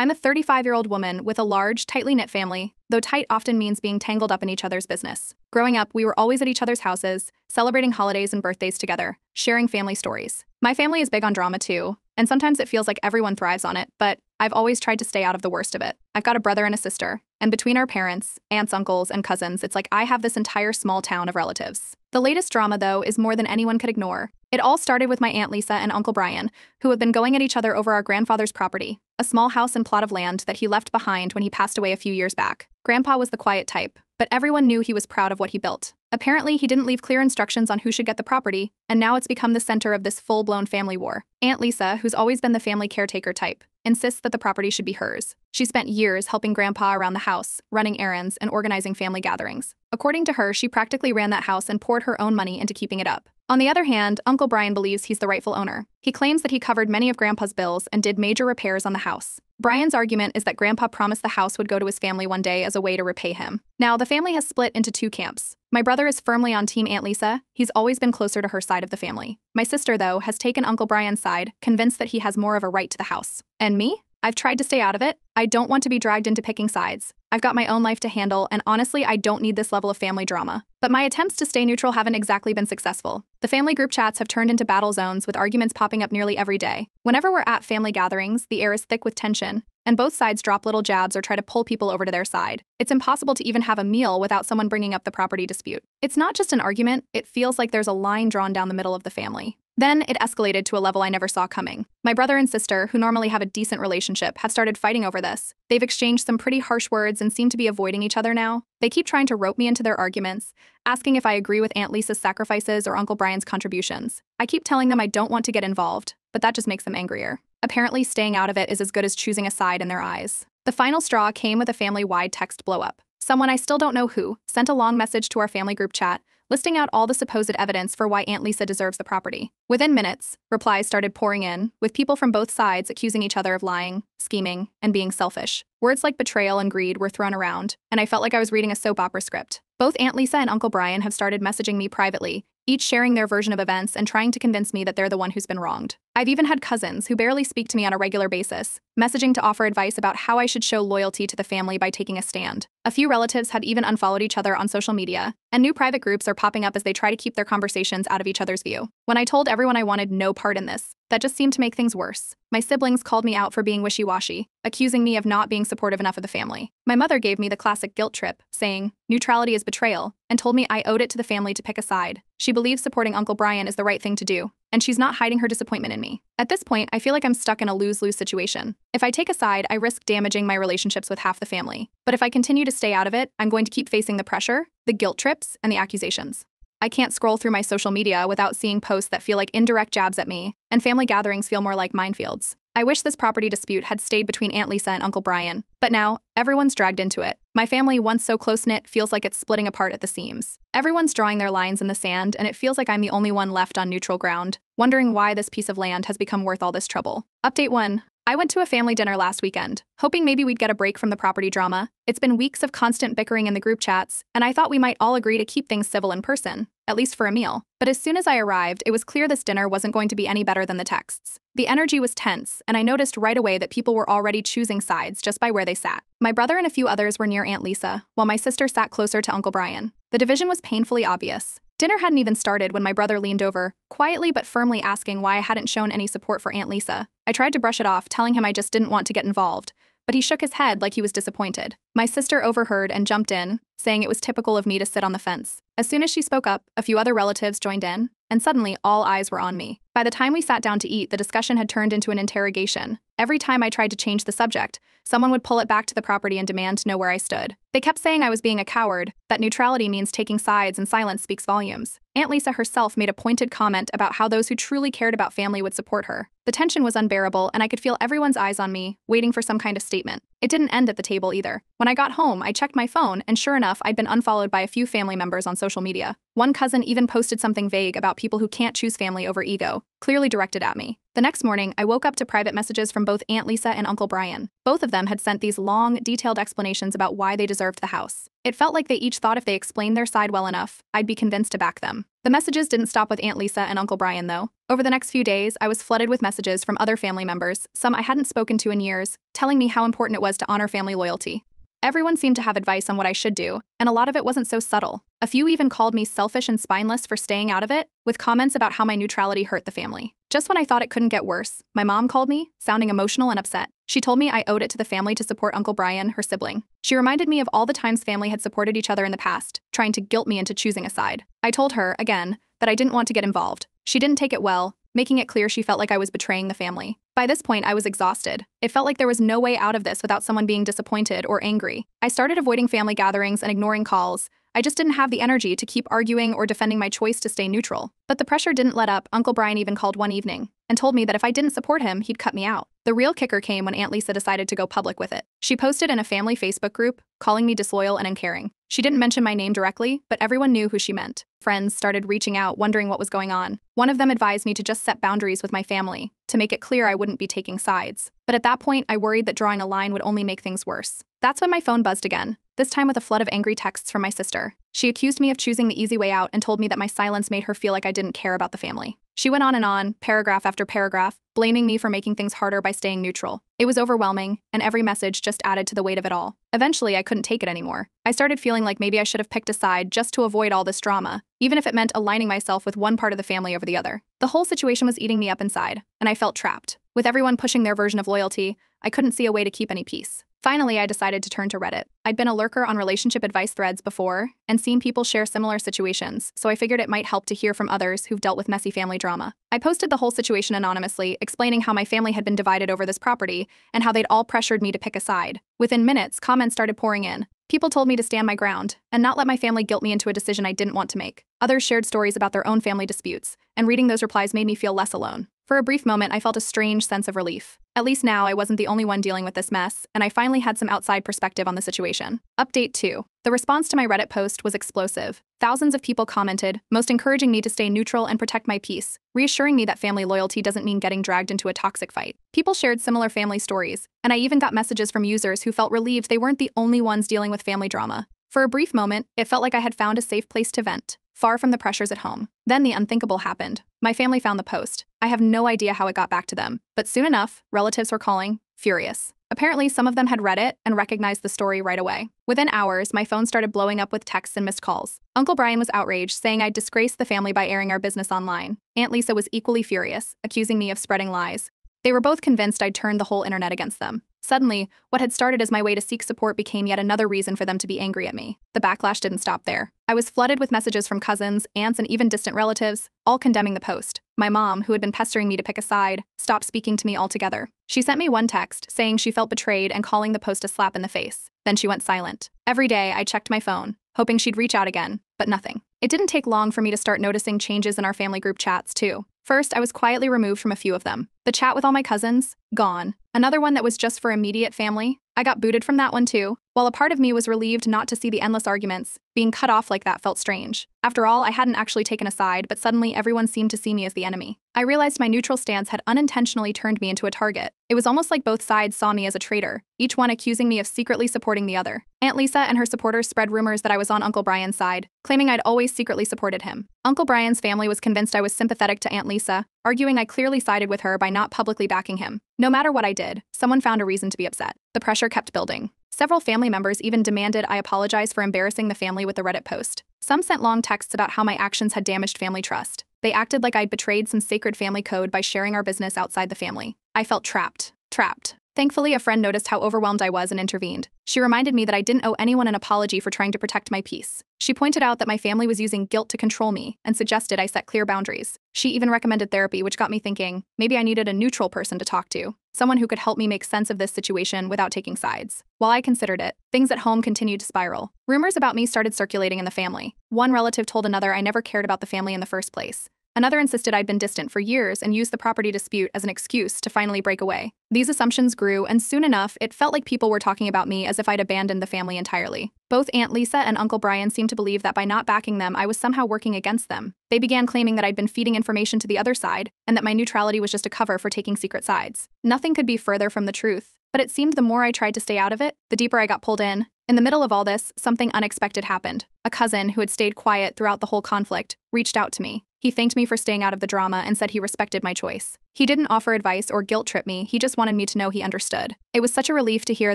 I'm a 35 year old woman with a large, tightly knit family, though tight often means being tangled up in each other's business. Growing up, we were always at each other's houses, celebrating holidays and birthdays together, sharing family stories. My family is big on drama too, and sometimes it feels like everyone thrives on it, but I've always tried to stay out of the worst of it. I've got a brother and a sister, and between our parents, aunts, uncles, and cousins, it's like I have this entire small town of relatives. The latest drama, though, is more than anyone could ignore. It all started with my Aunt Lisa and Uncle Brian, who have been going at each other over our grandfather's property, a small house and plot of land that he left behind when he passed away a few years back. Grandpa was the quiet type, but everyone knew he was proud of what he built. Apparently, he didn't leave clear instructions on who should get the property, and now it's become the center of this full blown family war. Aunt Lisa, who's always been the family caretaker type, insists that the property should be hers. She spent years helping Grandpa around the house, running errands, and organizing family gatherings. According to her, she practically ran that house and poured her own money into keeping it up. On the other hand, Uncle Brian believes he's the rightful owner. He claims that he covered many of Grandpa's bills and did major repairs on the house. Brian's argument is that Grandpa promised the house would go to his family one day as a way to repay him. Now, the family has split into two camps. My brother is firmly on Team Aunt Lisa. He's always been closer to her side of the family. My sister, though, has taken Uncle Brian's side, convinced that he has more of a right to the house. And me? I've tried to stay out of it. I don't want to be dragged into picking sides. I've got my own life to handle, and honestly, I don't need this level of family drama. But my attempts to stay neutral haven't exactly been successful. The family group chats have turned into battle zones with arguments popping up nearly every day. Whenever we're at family gatherings, the air is thick with tension, and both sides drop little jabs or try to pull people over to their side. It's impossible to even have a meal without someone bringing up the property dispute. It's not just an argument, it feels like there's a line drawn down the middle of the family. Then it escalated to a level I never saw coming. My brother and sister, who normally have a decent relationship, have started fighting over this. They've exchanged some pretty harsh words and seem to be avoiding each other now. They keep trying to rope me into their arguments, asking if I agree with Aunt Lisa's sacrifices or Uncle Brian's contributions. I keep telling them I don't want to get involved, but that just makes them angrier. Apparently, staying out of it is as good as choosing a side in their eyes. The final straw came with a family wide text blowup. Someone I still don't know who sent a long message to our family group chat listing out all the supposed evidence for why Aunt Lisa deserves the property. Within minutes, replies started pouring in, with people from both sides accusing each other of lying, scheming, and being selfish. Words like betrayal and greed were thrown around, and I felt like I was reading a soap opera script. Both Aunt Lisa and Uncle Brian have started messaging me privately, each sharing their version of events and trying to convince me that they're the one who's been wronged. I've even had cousins who barely speak to me on a regular basis, messaging to offer advice about how I should show loyalty to the family by taking a stand. A few relatives have even unfollowed each other on social media, and new private groups are popping up as they try to keep their conversations out of each other's view. When I told everyone I wanted no part in this, that just seemed to make things worse. My siblings called me out for being wishy washy, accusing me of not being supportive enough of the family. My mother gave me the classic guilt trip, saying, neutrality is betrayal, and told me I owed it to the family to pick a side. She believes supporting Uncle Brian is the right thing to do, and she's not hiding her disappointment in me. At this point, I feel like I'm stuck in a lose lose situation. If I take a side, I risk damaging my relationships with half the family. But if I continue to stay out of it, I'm going to keep facing the pressure, the guilt trips, and the accusations. I can't scroll through my social media without seeing posts that feel like indirect jabs at me, and family gatherings feel more like minefields. I wish this property dispute had stayed between Aunt Lisa and Uncle Brian, but now everyone's dragged into it. My family, once so close knit, feels like it's splitting apart at the seams. Everyone's drawing their lines in the sand, and it feels like I'm the only one left on neutral ground, wondering why this piece of land has become worth all this trouble. Update 1 I went to a family dinner last weekend, hoping maybe we'd get a break from the property drama. It's been weeks of constant bickering in the group chats, and I thought we might all agree to keep things civil in person, at least for a meal. But as soon as I arrived, it was clear this dinner wasn't going to be any better than the texts. The energy was tense, and I noticed right away that people were already choosing sides just by where they sat. My brother and a few others were near Aunt Lisa, while my sister sat closer to Uncle Brian. The division was painfully obvious. Dinner hadn't even started when my brother leaned over, quietly but firmly asking why I hadn't shown any support for Aunt Lisa. I tried to brush it off, telling him I just didn't want to get involved, but he shook his head like he was disappointed. My sister overheard and jumped in, saying it was typical of me to sit on the fence. As soon as she spoke up, a few other relatives joined in, and suddenly all eyes were on me. By the time we sat down to eat, the discussion had turned into an interrogation. Every time I tried to change the subject, someone would pull it back to the property and demand to know where I stood. They kept saying I was being a coward, that neutrality means taking sides and silence speaks volumes. Aunt Lisa herself made a pointed comment about how those who truly cared about family would support her. The tension was unbearable, and I could feel everyone's eyes on me, waiting for some kind of statement. It didn't end at the table either. When I got home, I checked my phone, and sure enough, I'd been unfollowed by a few family members on social media. One cousin even posted something vague about people who can't choose family over ego, clearly directed at me. The next morning, I woke up to private messages from both Aunt Lisa and Uncle Brian. Both of them had sent these long, detailed explanations about why they deserved the house. It felt like they each thought if they explained their side well enough, I'd be convinced to back them. The messages didn't stop with Aunt Lisa and Uncle Brian, though. Over the next few days, I was flooded with messages from other family members, some I hadn't spoken to in years, telling me how important it was to honor family loyalty. Everyone seemed to have advice on what I should do, and a lot of it wasn't so subtle. A few even called me selfish and spineless for staying out of it, with comments about how my neutrality hurt the family. Just when I thought it couldn't get worse, my mom called me, sounding emotional and upset. She told me I owed it to the family to support Uncle Brian, her sibling. She reminded me of all the times family had supported each other in the past, trying to guilt me into choosing a side. I told her, again, that I didn't want to get involved. She didn't take it well, making it clear she felt like I was betraying the family. By this point, I was exhausted. It felt like there was no way out of this without someone being disappointed or angry. I started avoiding family gatherings and ignoring calls. I just didn't have the energy to keep arguing or defending my choice to stay neutral. But the pressure didn't let up. Uncle Brian even called one evening and told me that if I didn't support him, he'd cut me out. The real kicker came when Aunt Lisa decided to go public with it. She posted in a family Facebook group, calling me disloyal and uncaring. She didn't mention my name directly, but everyone knew who she meant. Friends started reaching out, wondering what was going on. One of them advised me to just set boundaries with my family, to make it clear I wouldn't be taking sides. But at that point, I worried that drawing a line would only make things worse. That's when my phone buzzed again, this time with a flood of angry texts from my sister. She accused me of choosing the easy way out and told me that my silence made her feel like I didn't care about the family. She went on and on, paragraph after paragraph, blaming me for making things harder by staying neutral. It was overwhelming, and every message just added to the weight of it all. Eventually, I couldn't take it anymore. I started feeling like maybe I should have picked a side just to avoid all this drama, even if it meant aligning myself with one part of the family over the other. The whole situation was eating me up inside, and I felt trapped. With everyone pushing their version of loyalty, I couldn't see a way to keep any peace. Finally, I decided to turn to Reddit. I'd been a lurker on relationship advice threads before and seen people share similar situations, so I figured it might help to hear from others who've dealt with messy family drama. I posted the whole situation anonymously, explaining how my family had been divided over this property and how they'd all pressured me to pick a side. Within minutes, comments started pouring in. People told me to stand my ground and not let my family guilt me into a decision I didn't want to make. Others shared stories about their own family disputes, and reading those replies made me feel less alone. For a brief moment, I felt a strange sense of relief. At least now, I wasn't the only one dealing with this mess, and I finally had some outside perspective on the situation. Update 2. The response to my Reddit post was explosive. Thousands of people commented, most encouraging me to stay neutral and protect my peace, reassuring me that family loyalty doesn't mean getting dragged into a toxic fight. People shared similar family stories, and I even got messages from users who felt relieved they weren't the only ones dealing with family drama. For a brief moment, it felt like I had found a safe place to vent far from the pressures at home. Then the unthinkable happened. My family found the post. I have no idea how it got back to them, but soon enough, relatives were calling, furious. Apparently, some of them had read it and recognized the story right away. Within hours, my phone started blowing up with texts and missed calls. Uncle Brian was outraged, saying I'd disgraced the family by airing our business online. Aunt Lisa was equally furious, accusing me of spreading lies. They were both convinced I'd turned the whole internet against them. Suddenly, what had started as my way to seek support became yet another reason for them to be angry at me. The backlash didn't stop there. I was flooded with messages from cousins, aunts, and even distant relatives, all condemning the post. My mom, who had been pestering me to pick a side, stopped speaking to me altogether. She sent me one text saying she felt betrayed and calling the post a slap in the face. Then she went silent. Every day, I checked my phone, hoping she'd reach out again, but nothing. It didn't take long for me to start noticing changes in our family group chats, too. First, I was quietly removed from a few of them. The chat with all my cousins, gone. Another one that was just for immediate family, I got booted from that one too. While a part of me was relieved not to see the endless arguments, being cut off like that felt strange. After all, I hadn't actually taken a side, but suddenly everyone seemed to see me as the enemy. I realized my neutral stance had unintentionally turned me into a target. It was almost like both sides saw me as a traitor, each one accusing me of secretly supporting the other. Aunt Lisa and her supporters spread rumors that I was on Uncle Brian's side, claiming I'd always secretly supported him. Uncle Brian's family was convinced I was sympathetic to Aunt Lisa, arguing I clearly sided with her by not publicly backing him. No matter what I did, someone found a reason to be upset. The pressure kept building. Several family members even demanded I apologize for embarrassing the family with the Reddit post. Some sent long texts about how my actions had damaged family trust. They acted like I'd betrayed some sacred family code by sharing our business outside the family. I felt trapped. Trapped. Thankfully, a friend noticed how overwhelmed I was and intervened. She reminded me that I didn't owe anyone an apology for trying to protect my peace. She pointed out that my family was using guilt to control me and suggested I set clear boundaries. She even recommended therapy, which got me thinking maybe I needed a neutral person to talk to, someone who could help me make sense of this situation without taking sides. While I considered it, things at home continued to spiral. Rumors about me started circulating in the family. One relative told another I never cared about the family in the first place. Another insisted I'd been distant for years and used the property dispute as an excuse to finally break away. These assumptions grew, and soon enough, it felt like people were talking about me as if I'd abandoned the family entirely. Both Aunt Lisa and Uncle Brian seemed to believe that by not backing them, I was somehow working against them. They began claiming that I'd been feeding information to the other side, and that my neutrality was just a cover for taking secret sides. Nothing could be further from the truth. But it seemed the more I tried to stay out of it, the deeper I got pulled in. In the middle of all this, something unexpected happened. A cousin, who had stayed quiet throughout the whole conflict, reached out to me. He thanked me for staying out of the drama and said he respected my choice. He didn't offer advice or guilt trip me, he just wanted me to know he understood. It was such a relief to hear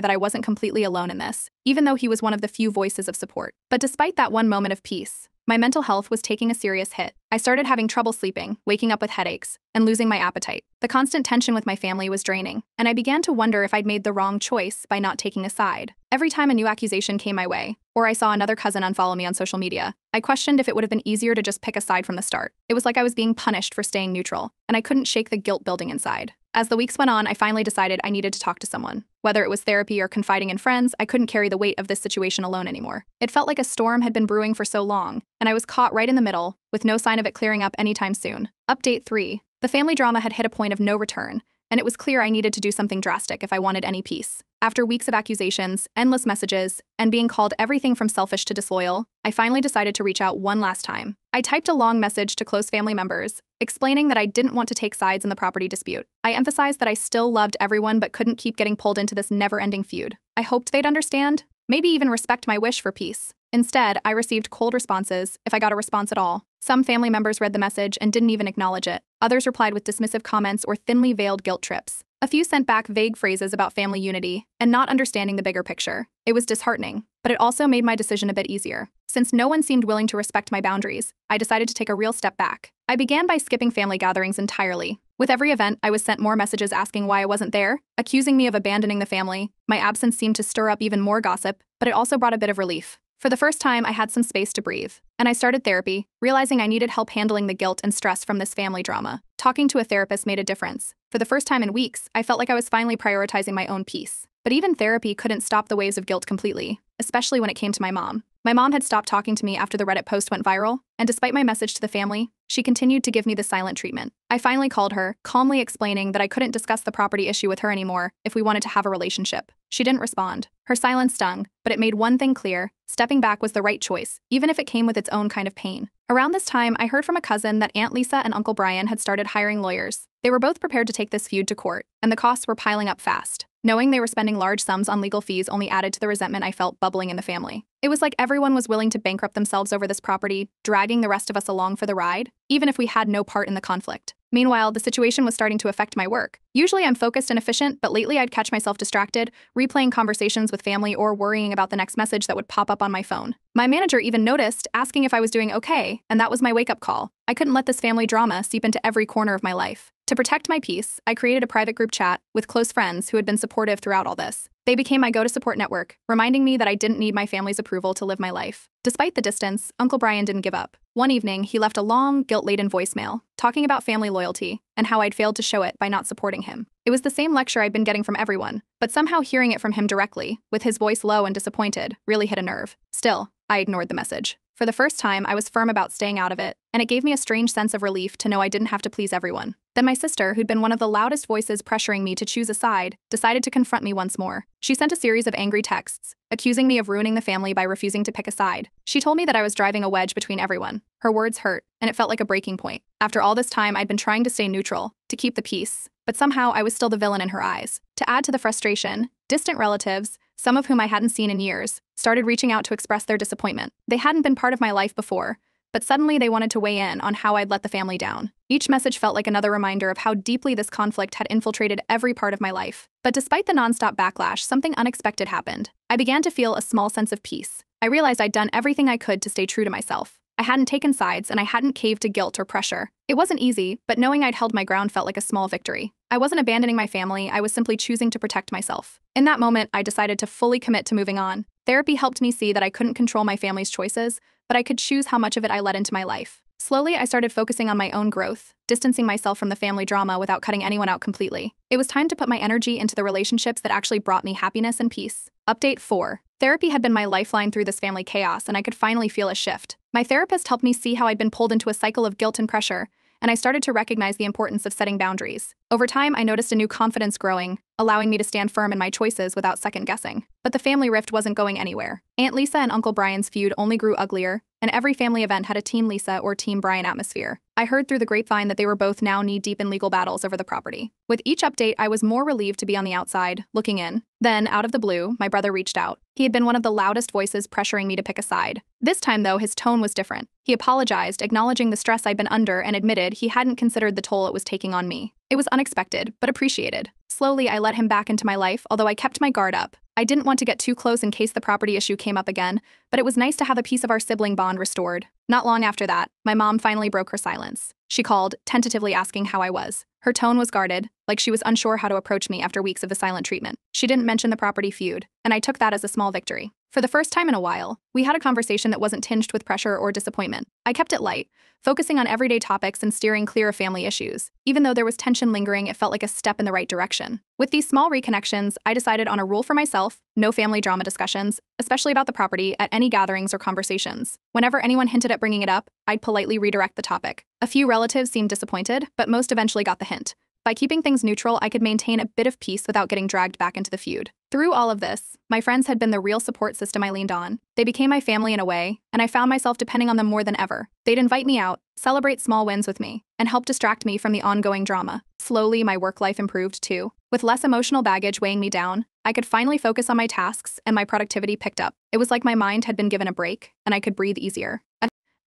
that I wasn't completely alone in this, even though he was one of the few voices of support. But despite that one moment of peace, my mental health was taking a serious hit. I started having trouble sleeping, waking up with headaches, and losing my appetite. The constant tension with my family was draining, and I began to wonder if I'd made the wrong choice by not taking a side. Every time a new accusation came my way, or I saw another cousin unfollow me on social media, I questioned if it would have been easier to just pick a side from the start. It was like I was being punished for staying neutral, and I couldn't shake the guilt building inside. As the weeks went on, I finally decided I needed to talk to someone. Whether it was therapy or confiding in friends, I couldn't carry the weight of this situation alone anymore. It felt like a storm had been brewing for so long, and I was caught right in the middle, with no sign of it clearing up anytime soon. Update 3. The family drama had hit a point of no return, and it was clear I needed to do something drastic if I wanted any peace. After weeks of accusations, endless messages, and being called everything from selfish to disloyal, I finally decided to reach out one last time. I typed a long message to close family members, explaining that I didn't want to take sides in the property dispute. I emphasized that I still loved everyone but couldn't keep getting pulled into this never ending feud. I hoped they'd understand, maybe even respect my wish for peace. Instead, I received cold responses, if I got a response at all. Some family members read the message and didn't even acknowledge it. Others replied with dismissive comments or thinly veiled guilt trips. A few sent back vague phrases about family unity and not understanding the bigger picture. It was disheartening, but it also made my decision a bit easier. Since no one seemed willing to respect my boundaries, I decided to take a real step back. I began by skipping family gatherings entirely. With every event, I was sent more messages asking why I wasn't there, accusing me of abandoning the family. My absence seemed to stir up even more gossip, but it also brought a bit of relief. For the first time, I had some space to breathe, and I started therapy, realizing I needed help handling the guilt and stress from this family drama. Talking to a therapist made a difference. For the first time in weeks, I felt like I was finally prioritizing my own peace. But even therapy couldn't stop the waves of guilt completely, especially when it came to my mom. My mom had stopped talking to me after the Reddit post went viral, and despite my message to the family, she continued to give me the silent treatment. I finally called her, calmly explaining that I couldn't discuss the property issue with her anymore if we wanted to have a relationship. She didn't respond. Her silence stung, but it made one thing clear stepping back was the right choice, even if it came with its own kind of pain. Around this time, I heard from a cousin that Aunt Lisa and Uncle Brian had started hiring lawyers. They were both prepared to take this feud to court, and the costs were piling up fast. Knowing they were spending large sums on legal fees only added to the resentment I felt bubbling in the family. It was like everyone was willing to bankrupt themselves over this property, dragging the rest of us along for the ride, even if we had no part in the conflict. Meanwhile, the situation was starting to affect my work. Usually I'm focused and efficient, but lately I'd catch myself distracted, replaying conversations with family or worrying about the next message that would pop up on my phone. My manager even noticed, asking if I was doing okay, and that was my wake up call. I couldn't let this family drama seep into every corner of my life. To protect my peace, I created a private group chat with close friends who had been supportive throughout all this. They became my go to support network, reminding me that I didn't need my family's approval to live my life. Despite the distance, Uncle Brian didn't give up. One evening, he left a long, guilt laden voicemail, talking about family loyalty and how I'd failed to show it by not supporting him. It was the same lecture I'd been getting from everyone, but somehow hearing it from him directly, with his voice low and disappointed, really hit a nerve. Still, I ignored the message. For the first time, I was firm about staying out of it, and it gave me a strange sense of relief to know I didn't have to please everyone. Then my sister, who'd been one of the loudest voices pressuring me to choose a side, decided to confront me once more. She sent a series of angry texts, accusing me of ruining the family by refusing to pick a side. She told me that I was driving a wedge between everyone. Her words hurt, and it felt like a breaking point. After all this time, I'd been trying to stay neutral, to keep the peace, but somehow I was still the villain in her eyes. To add to the frustration, distant relatives, some of whom I hadn't seen in years, started reaching out to express their disappointment. They hadn't been part of my life before, but suddenly they wanted to weigh in on how I'd let the family down. Each message felt like another reminder of how deeply this conflict had infiltrated every part of my life. But despite the nonstop backlash, something unexpected happened. I began to feel a small sense of peace. I realized I'd done everything I could to stay true to myself. I hadn't taken sides and I hadn't caved to guilt or pressure. It wasn't easy, but knowing I'd held my ground felt like a small victory. I wasn't abandoning my family, I was simply choosing to protect myself. In that moment, I decided to fully commit to moving on. Therapy helped me see that I couldn't control my family's choices, but I could choose how much of it I let into my life. Slowly, I started focusing on my own growth, distancing myself from the family drama without cutting anyone out completely. It was time to put my energy into the relationships that actually brought me happiness and peace. Update 4. Therapy had been my lifeline through this family chaos, and I could finally feel a shift. My therapist helped me see how I'd been pulled into a cycle of guilt and pressure, and I started to recognize the importance of setting boundaries. Over time, I noticed a new confidence growing, allowing me to stand firm in my choices without second guessing. But the family rift wasn't going anywhere. Aunt Lisa and Uncle Brian's feud only grew uglier, and every family event had a Team Lisa or Team Brian atmosphere. I heard through the grapevine that they were both now knee deep in legal battles over the property. With each update, I was more relieved to be on the outside, looking in. Then, out of the blue, my brother reached out. He had been one of the loudest voices pressuring me to pick a side. This time, though, his tone was different. He apologized, acknowledging the stress I'd been under, and admitted he hadn't considered the toll it was taking on me. It was unexpected, but appreciated. Slowly, I let him back into my life, although I kept my guard up. I didn't want to get too close in case the property issue came up again, but it was nice to have a piece of our sibling bond restored. Not long after that, my mom finally broke her silence. She called, tentatively asking how I was. Her tone was guarded, like she was unsure how to approach me after weeks of the silent treatment. She didn't mention the property feud, and I took that as a small victory. For the first time in a while, we had a conversation that wasn't tinged with pressure or disappointment. I kept it light, focusing on everyday topics and steering clear of family issues. Even though there was tension lingering, it felt like a step in the right direction. With these small reconnections, I decided on a rule for myself no family drama discussions, especially about the property, at any gatherings or conversations. Whenever anyone hinted at bringing it up, I'd politely redirect the topic. A few relatives seemed disappointed, but most eventually got the hint. By keeping things neutral, I could maintain a bit of peace without getting dragged back into the feud. Through all of this, my friends had been the real support system I leaned on. They became my family in a way, and I found myself depending on them more than ever. They'd invite me out, celebrate small wins with me, and help distract me from the ongoing drama. Slowly, my work life improved too. With less emotional baggage weighing me down, I could finally focus on my tasks and my productivity picked up. It was like my mind had been given a break, and I could breathe easier.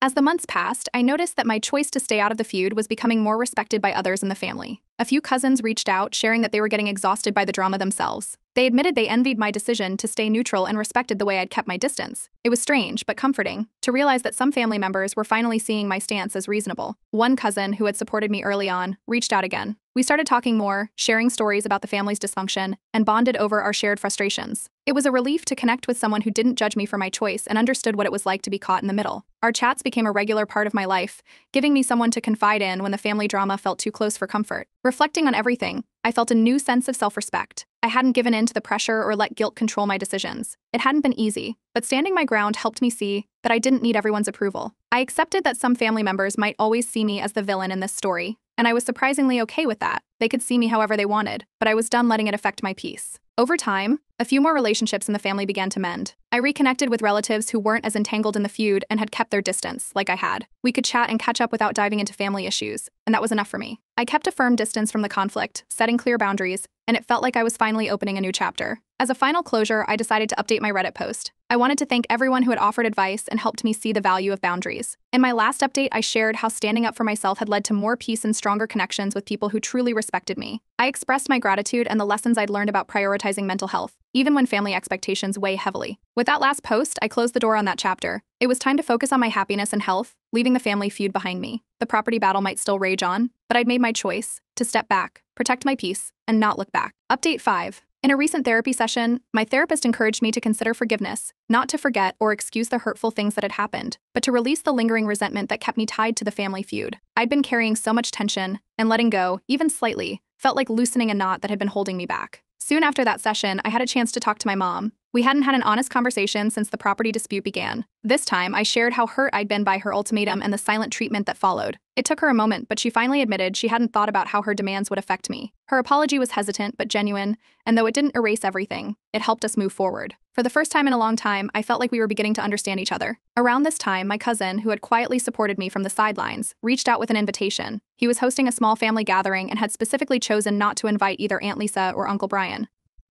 As the months passed, I noticed that my choice to stay out of the feud was becoming more respected by others in the family. A few cousins reached out, sharing that they were getting exhausted by the drama themselves. They admitted they envied my decision to stay neutral and respected the way I'd kept my distance. It was strange, but comforting, to realize that some family members were finally seeing my stance as reasonable. One cousin, who had supported me early on, reached out again. We started talking more, sharing stories about the family's dysfunction, and bonded over our shared frustrations. It was a relief to connect with someone who didn't judge me for my choice and understood what it was like to be caught in the middle. Our chats became a regular part of my life, giving me someone to confide in when the family drama felt too close for comfort. Reflecting on everything, I felt a new sense of self respect. I hadn't given in to the pressure or let guilt control my decisions. It hadn't been easy, but standing my ground helped me see that I didn't need everyone's approval. I accepted that some family members might always see me as the villain in this story, and I was surprisingly okay with that. They could see me however they wanted, but I was done letting it affect my peace. Over time, a few more relationships in the family began to mend. I reconnected with relatives who weren't as entangled in the feud and had kept their distance, like I had. We could chat and catch up without diving into family issues, and that was enough for me. I kept a firm distance from the conflict, setting clear boundaries, and it felt like I was finally opening a new chapter. As a final closure, I decided to update my Reddit post. I wanted to thank everyone who had offered advice and helped me see the value of boundaries. In my last update, I shared how standing up for myself had led to more peace and stronger connections with people who truly respected me. I expressed my gratitude and the lessons I'd learned about prioritizing mental health, even when family expectations weigh heavily. With that last post, I closed the door on that chapter. It was time to focus on my happiness and health, leaving the family feud behind me. The property battle might still rage on, but I'd made my choice to step back, protect my peace, and not look back. Update 5. In a recent therapy session, my therapist encouraged me to consider forgiveness, not to forget or excuse the hurtful things that had happened, but to release the lingering resentment that kept me tied to the family feud. I'd been carrying so much tension, and letting go, even slightly, felt like loosening a knot that had been holding me back. Soon after that session, I had a chance to talk to my mom. We hadn't had an honest conversation since the property dispute began. This time, I shared how hurt I'd been by her ultimatum and the silent treatment that followed. It took her a moment, but she finally admitted she hadn't thought about how her demands would affect me. Her apology was hesitant but genuine, and though it didn't erase everything, it helped us move forward. For the first time in a long time, I felt like we were beginning to understand each other. Around this time, my cousin, who had quietly supported me from the sidelines, reached out with an invitation. He was hosting a small family gathering and had specifically chosen not to invite either Aunt Lisa or Uncle Brian.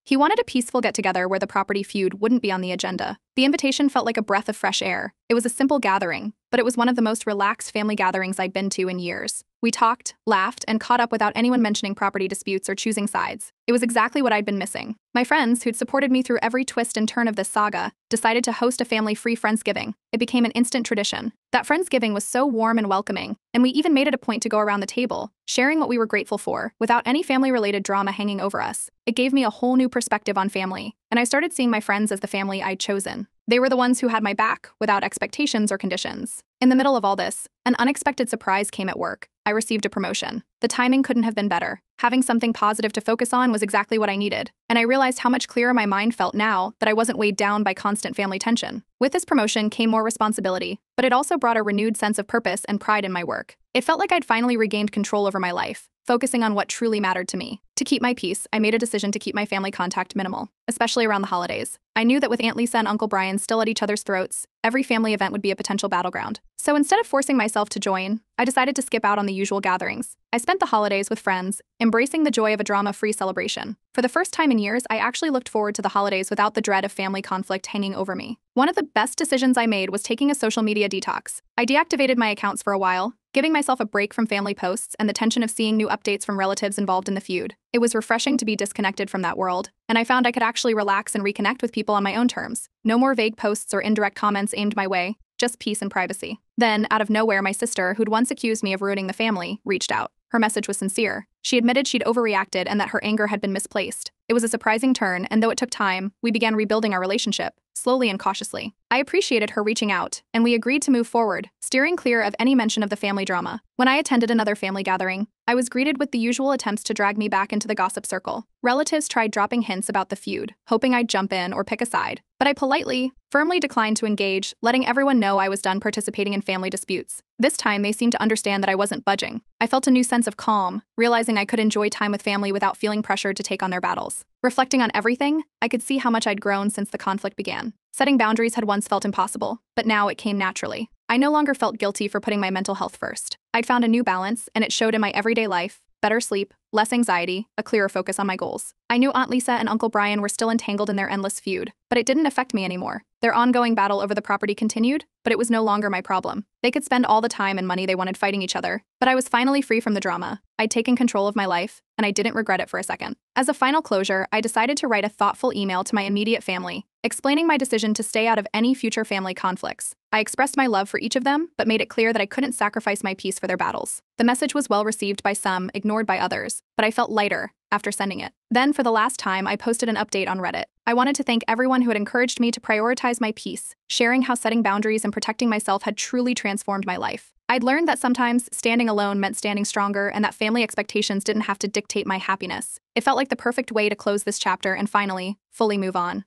He wanted a peaceful get together where the property feud wouldn't be on the agenda. The invitation felt like a breath of fresh air. It was a simple gathering, but it was one of the most relaxed family gatherings I'd been to in years. We talked, laughed, and caught up without anyone mentioning property disputes or choosing sides. It was exactly what I'd been missing. My friends, who'd supported me through every twist and turn of this saga, decided to host a family free Friendsgiving. It became an instant tradition. That Friendsgiving was so warm and welcoming, and we even made it a point to go around the table, sharing what we were grateful for, without any family related drama hanging over us. It gave me a whole new perspective on family, and I started seeing my friends as the family I'd chosen. They were the ones who had my back, without expectations or conditions. In the middle of all this, an unexpected surprise came at work. I received a promotion. The timing couldn't have been better. Having something positive to focus on was exactly what I needed, and I realized how much clearer my mind felt now that I wasn't weighed down by constant family tension. With this promotion came more responsibility, but it also brought a renewed sense of purpose and pride in my work. It felt like I'd finally regained control over my life, focusing on what truly mattered to me. To keep my peace, I made a decision to keep my family contact minimal, especially around the holidays. I knew that with Aunt Lisa and Uncle Brian still at each other's throats, every family event would be a potential battleground. So instead of forcing myself to join, I decided to skip out on the usual gatherings. I spent the holidays with friends, embracing the joy of a drama free celebration. For the first time in years, I actually looked forward to the holidays without the dread of family conflict hanging over me. One of the best decisions I made was taking a social media detox. I deactivated my accounts for a while, giving myself a break from family posts and the tension of seeing new updates from relatives involved in the feud. It was refreshing to be disconnected from that world, and I found I could actually relax and reconnect with people on my own terms. No more vague posts or indirect comments aimed my way, just peace and privacy. Then, out of nowhere, my sister, who'd once accused me of ruining the family, reached out. Her message was sincere. She admitted she'd overreacted and that her anger had been misplaced. It was a surprising turn, and though it took time, we began rebuilding our relationship, slowly and cautiously. I appreciated her reaching out, and we agreed to move forward, steering clear of any mention of the family drama. When I attended another family gathering, I was greeted with the usual attempts to drag me back into the gossip circle. Relatives tried dropping hints about the feud, hoping I'd jump in or pick a side, but I politely, firmly declined to engage, letting everyone know I was done participating in family disputes. This time, they seemed to understand that I wasn't budging. I felt a new sense of calm, realizing I could enjoy time with family without feeling pressured to take on their battles. Reflecting on everything, I could see how much I'd grown since the conflict began. Setting boundaries had once felt impossible, but now it came naturally. I no longer felt guilty for putting my mental health first. I'd found a new balance, and it showed in my everyday life better sleep, less anxiety, a clearer focus on my goals. I knew Aunt Lisa and Uncle Brian were still entangled in their endless feud, but it didn't affect me anymore. Their ongoing battle over the property continued, but it was no longer my problem. They could spend all the time and money they wanted fighting each other, but I was finally free from the drama. I'd taken control of my life, and I didn't regret it for a second. As a final closure, I decided to write a thoughtful email to my immediate family, explaining my decision to stay out of any future family conflicts. I expressed my love for each of them, but made it clear that I couldn't sacrifice my peace for their battles. The message was well received by some, ignored by others, but I felt lighter after sending it. Then, for the last time, I posted an update on Reddit. I wanted to thank everyone who had encouraged me to prioritize my peace, sharing how setting boundaries and protecting myself had truly transformed my life. I'd learned that sometimes standing alone meant standing stronger and that family expectations didn't have to dictate my happiness. It felt like the perfect way to close this chapter and finally, fully move on.